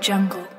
jungle.